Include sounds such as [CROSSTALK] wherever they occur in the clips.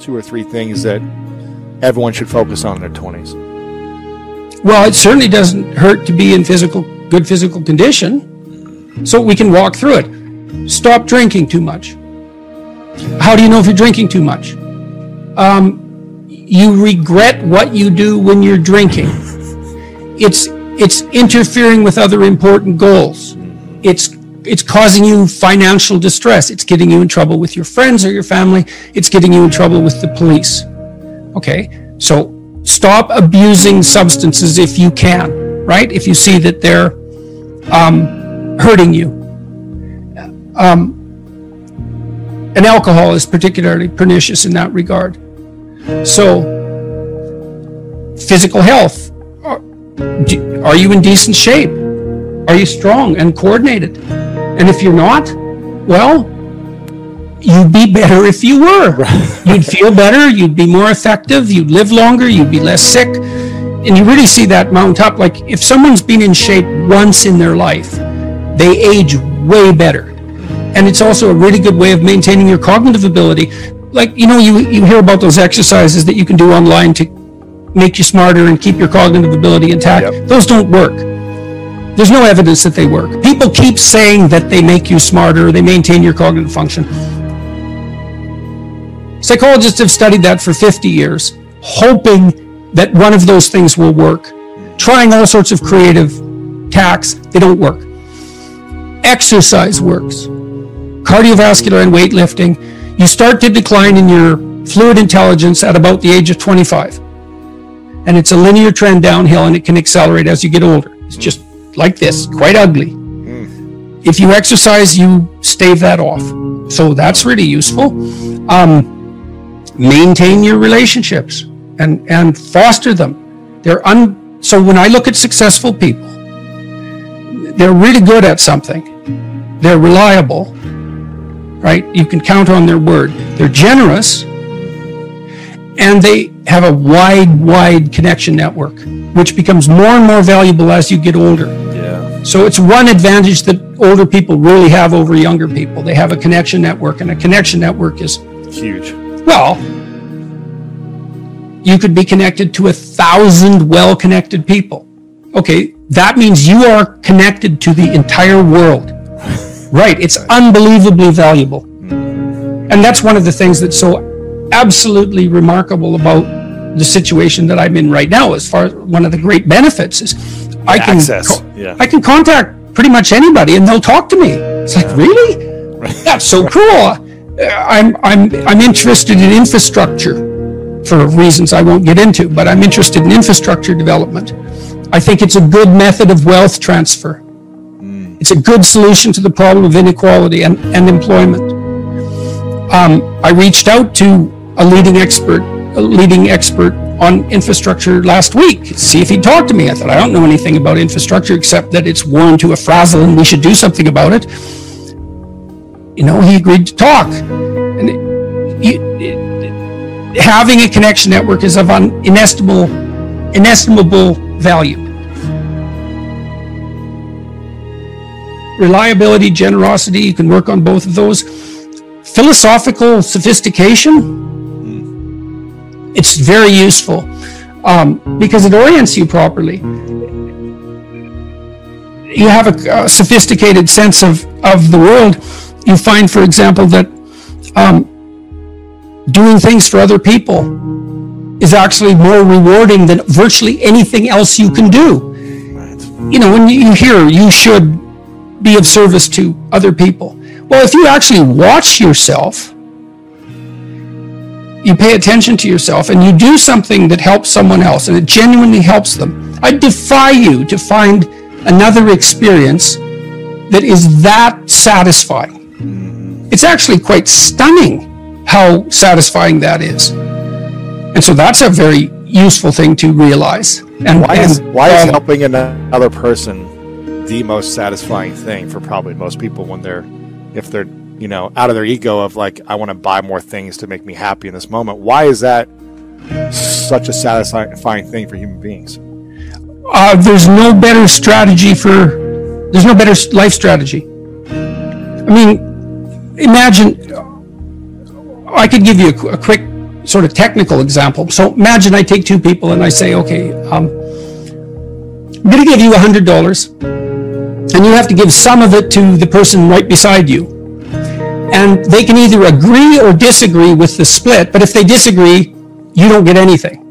Two or three things that everyone should focus on in their 20s. Well, it certainly doesn't hurt to be in physical good physical condition. So we can walk through it. Stop drinking too much. How do you know if you're drinking too much? Um, you regret what you do when you're drinking. It's it's interfering with other important goals. It's it's causing you financial distress. It's getting you in trouble with your friends or your family. It's getting you in trouble with the police. Okay, so stop abusing substances if you can, right? If you see that they're um, hurting you. Um, and alcohol is particularly pernicious in that regard. So, physical health. Are, are you in decent shape? Are you strong and coordinated? And if you're not, well, you'd be better if you were. [LAUGHS] You'd feel better, you'd be more effective, you'd live longer, you'd be less sick. And you really see that mount up. Like if someone's been in shape once in their life, they age way better. And it's also a really good way of maintaining your cognitive ability. Like, you know, you, you hear about those exercises that you can do online to make you smarter and keep your cognitive ability intact. Yep. Those don't work. There's no evidence that they work. People keep saying that they make you smarter, they maintain your cognitive function. Psychologists have studied that for 50 years, hoping that one of those things will work, trying all sorts of creative tacks. They don't work. Exercise works. Cardiovascular and weightlifting. You start to decline in your fluid intelligence at about the age of 25. And it's a linear trend downhill and it can accelerate as you get older. It's just like this, quite ugly. Mm. If you exercise, you stave that off. So that's really useful. Um, maintain your relationships and, and foster them. They're un, so when I look at successful people, they're really good at something. They're reliable, right? You can count on their word. They're generous, and they have a wide, wide connection network, which becomes more and more valuable as you get older. So it's one advantage that older people really have over younger people. They have a connection network, and a connection network is huge. Well, you could be connected to a thousand well connected people. Okay, that means you are connected to the entire world. Right, it's unbelievably valuable. And that's one of the things that's so absolutely remarkable about the situation that I'm in right now as far as one of the great benefits is I can Access. Yeah. I can contact pretty much anybody and they'll talk to me. It's like, yeah. really? That's so cool. I'm I'm I'm interested in infrastructure for reasons I won't get into, but I'm interested in infrastructure development. I think it's a good method of wealth transfer. Mm. It's a good solution to the problem of inequality and, and employment. Um, I reached out to a leading expert, a leading expert on infrastructure last week, see if he'd talk to me. I thought, I don't know anything about infrastructure except that it's worn to a frazzle and we should do something about it you know, he agreed to talk. And it, it, having a connection network is of inestimable, inestimable value. Reliability, generosity, you can work on both of those. Philosophical sophistication, it's very useful um, because it orients you properly you have a, a, sophisticated sense of, of the world you find, for example, that um, doing things for other people is actually more rewarding than virtually anything else you can do. You know, when you hear you should be of service to other people. Well, if you actually watch yourself, you pay attention to yourself and you do something that helps someone else and it genuinely helps them, I defy you to find another experience that is that satisfying. It's actually quite stunning how satisfying that is. And so that's a very useful thing to realize. And why is why is helping another person the most satisfying thing for probably most people when they're if they're you know out of their ego of like I want to buy more things to make me happy in this moment. Why is that such a satisfying thing for human beings? Uh, there's no better strategy for there's no better life strategy. I mean, imagine, I could give you a, a, quick sort of technical example. So imagine I take two people and I say, okay, um, I'm going to give you $100 and you have to give some of it to the person right beside you. And they can either agree or disagree with the split, but if they disagree, you don't get anything.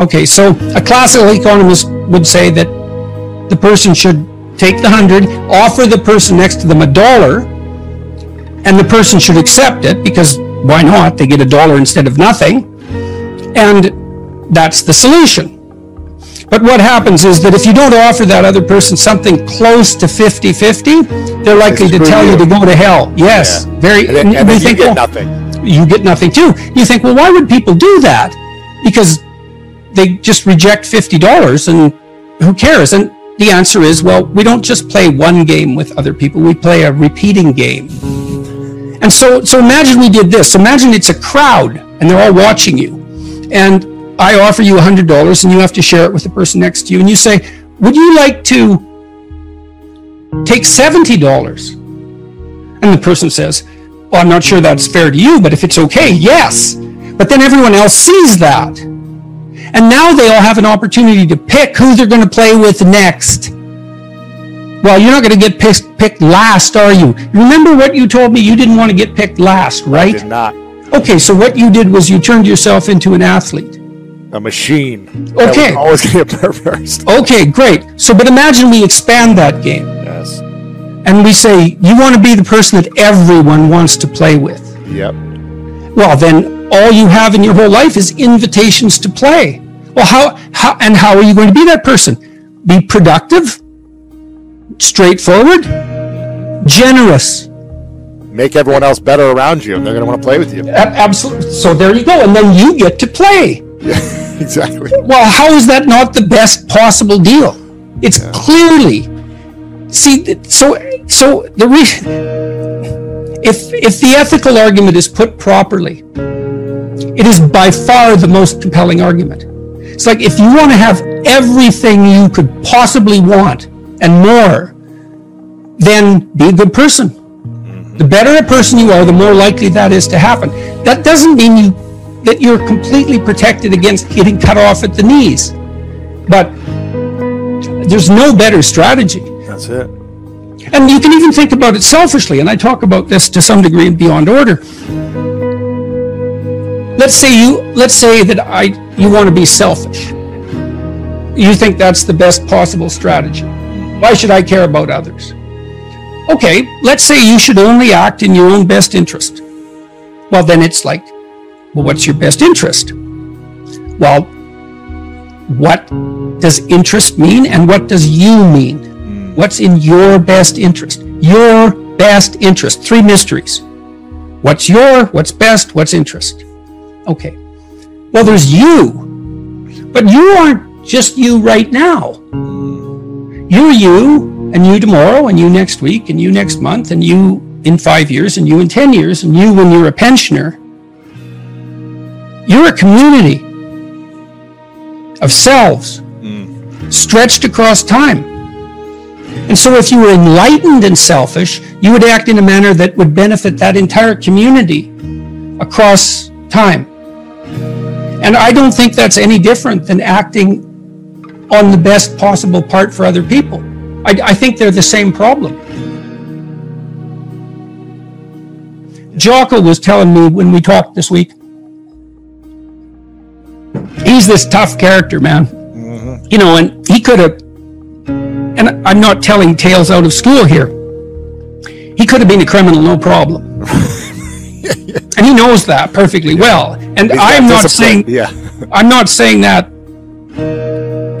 Okay, so a classical economist would say that the person should take the hundred, offer the person next to them a dollar, and the person should accept it because why not? They get a dollar instead of nothing. And that's the solution. But what happens is that if you don't offer that other person something close to 50 50, they're likely to tell you. you. to go to hell. Yes. Yeah. Very. And, then, and think, you get well, nothing. You get nothing too. You think, well, why would people do that? Because they just reject $50 and who cares? And the answer is, well, we don't just play one game with other people, we play a repeating game. And so, so imagine we did this. Imagine it's a crowd and they're all watching you. And I offer you $100 and you have to share it with the person next to you. And you say, would you like to take $70? And the person says, well, I'm not sure that's fair to you, but if it's okay, yes. But then everyone else sees that. And now they all have an opportunity to pick who they're going to play with next. Well, you're not going to get picked, picked last, are you? Remember what you told me? You didn't want to get picked last, right? I did not. Okay, so what you did was you turned yourself into an athlete. A machine. Okay. always get first. Okay, great. So, but imagine we expand that game. Yes. And we say, you want to be the person that everyone wants to play with. Yep. Well, then all you have in your whole life is invitations to play. Well, how, how, and how are you going to be that person? Be productive, straightforward, generous. Make everyone else better around you, and they're going to want to play with you. Absolutely. So there you go. And then you get to play. Yeah, [LAUGHS] [LAUGHS] exactly. Well, how is that not the best possible deal? It's yeah. clearly. See, so so the reason if if the ethical argument is put properly, it is by far the most compelling argument. It's like if you want to have everything you could possibly want and more, then be a good person. Mm-hmm. The better a person you are, the more likely that is to happen. That doesn't mean you that you're completely protected against getting cut off at the knees. But there's no better strategy. That's it. And you can even think about it selfishly, and I talk about this to some degree in Beyond Order let's say you let's say that I you want to be selfish. You think that's the best possible strategy. Why should I care about others? Okay, let's say you should only act in your own best interest. Well, then it's like, well, what's your best interest? Well, what does interest mean and what does you mean? Hmm. What's in your best interest? Your best interest. Three mysteries. What's your, what's best, what's interest? Okay. Well, there's you. But you aren't just you right now. Hmm. You're you, and you tomorrow, and you next week, and you next month, and you in five years, and you in 10 years, and you when you're a pensioner. You're a community of selves stretched across time. And so, if you were enlightened and selfish, you would act in a manner that would benefit that entire community across time. And I don't think that's any different than acting on the best possible part for other people. I, I think they're the same problem. Jocko was telling me when we talked this week, he's this tough character, man. Mm-hmm. You know, and he could have, and I'm not telling tales out of school here, he could have been a criminal, no problem. [LAUGHS] and he knows that perfectly well. And I'm not saying yeah. [LAUGHS] I'm not saying that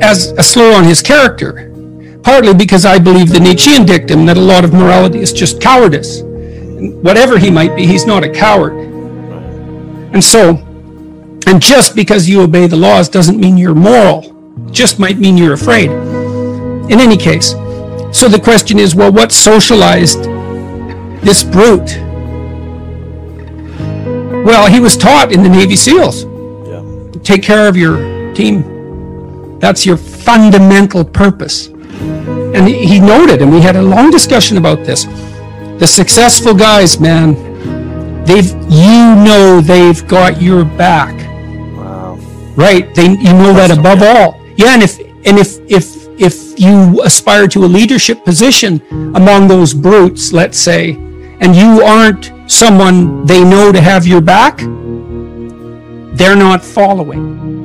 as a slur on his character. Partly because I believe the Nietzschean dictum that a lot of morality is just cowardice. And whatever he might be, he's not a coward. And so, and just because you obey the laws doesn't mean you're moral. It just might mean you're afraid. In any case, so the question is, well, what socialized this brute well, he was taught in the Navy SEALs. Yeah. Take care of your team. That's your fundamental purpose. And he noted, and we had a long discussion about this, The successful guys, man, they've you know they've got your back. Right? They you know that above all. Yeah, and if and if if if you aspire to a leadership position among those brutes, let's say, and you aren't someone they know to have your back, they're not following.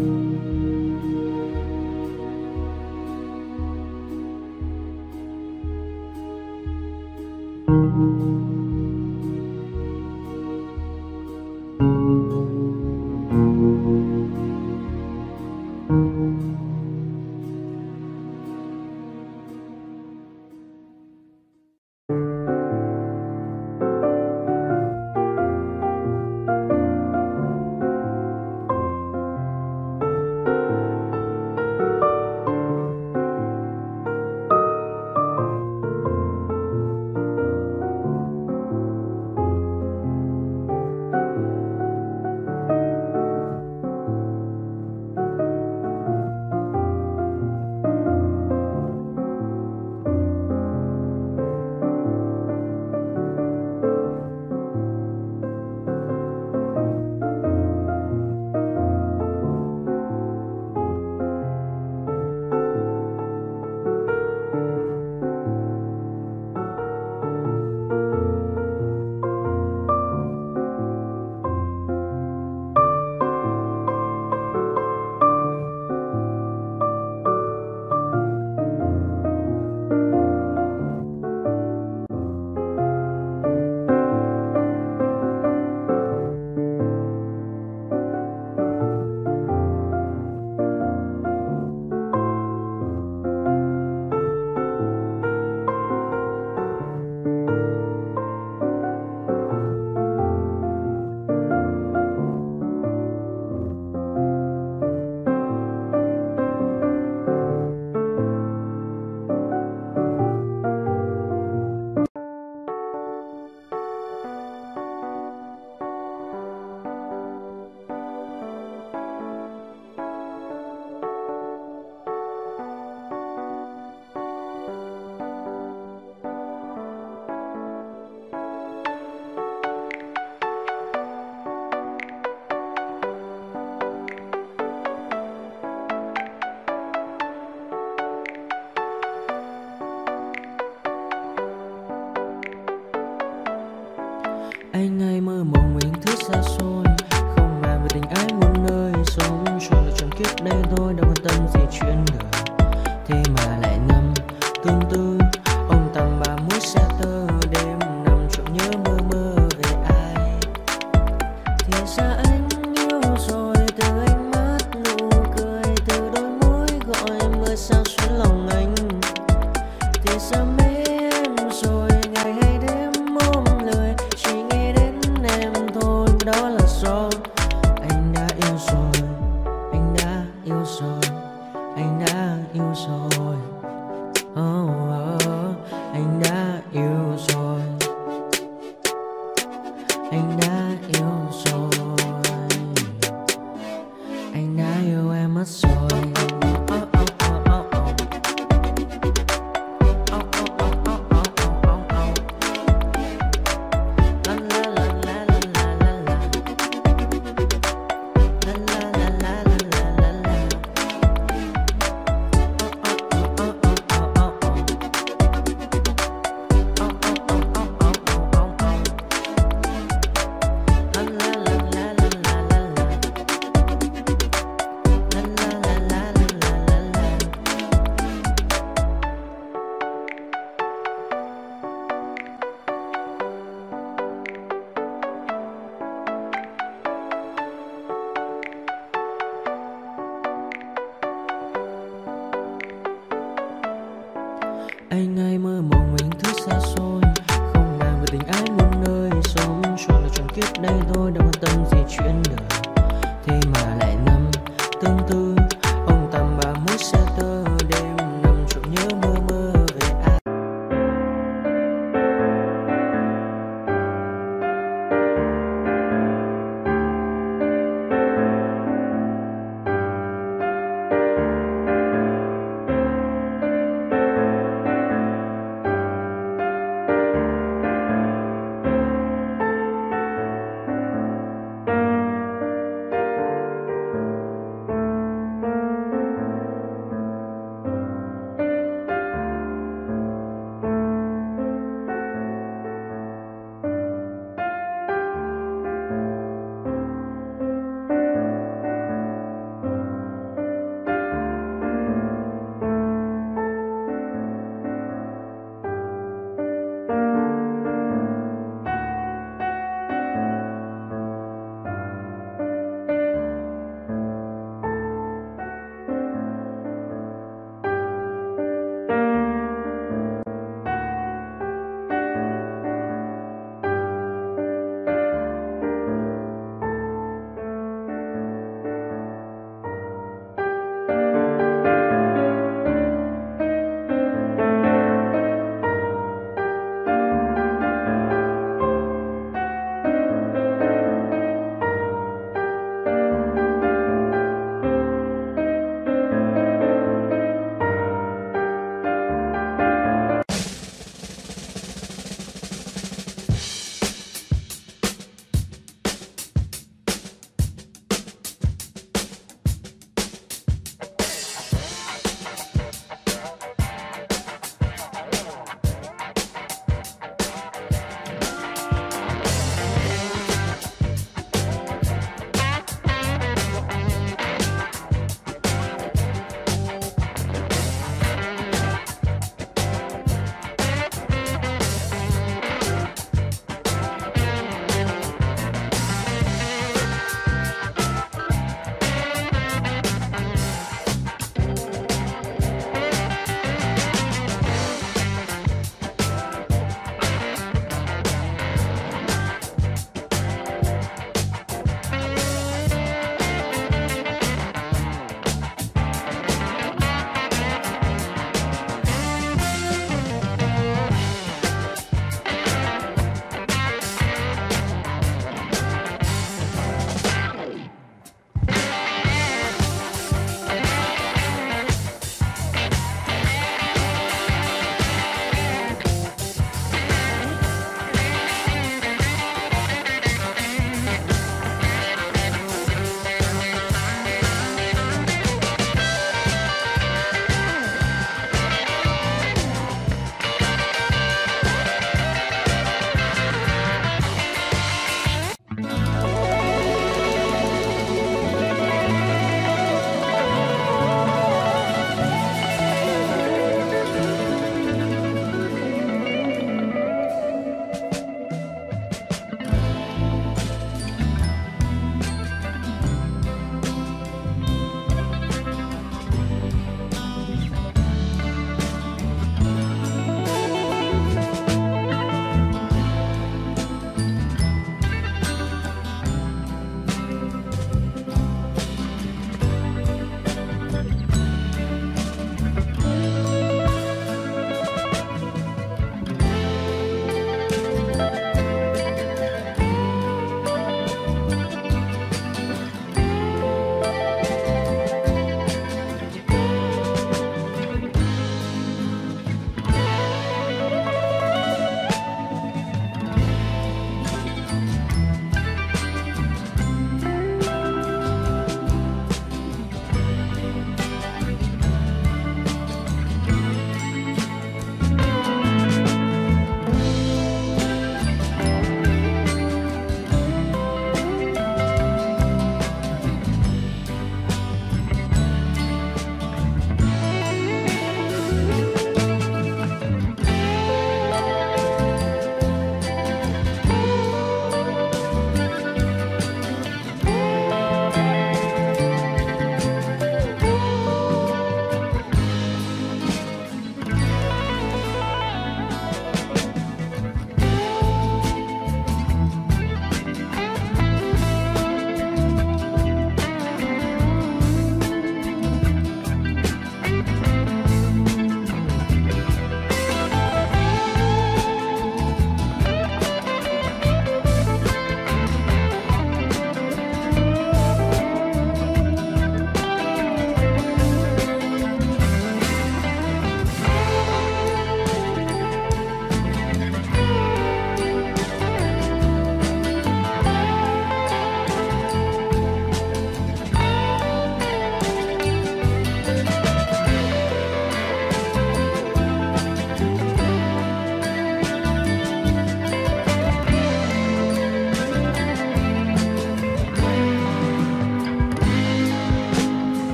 not you.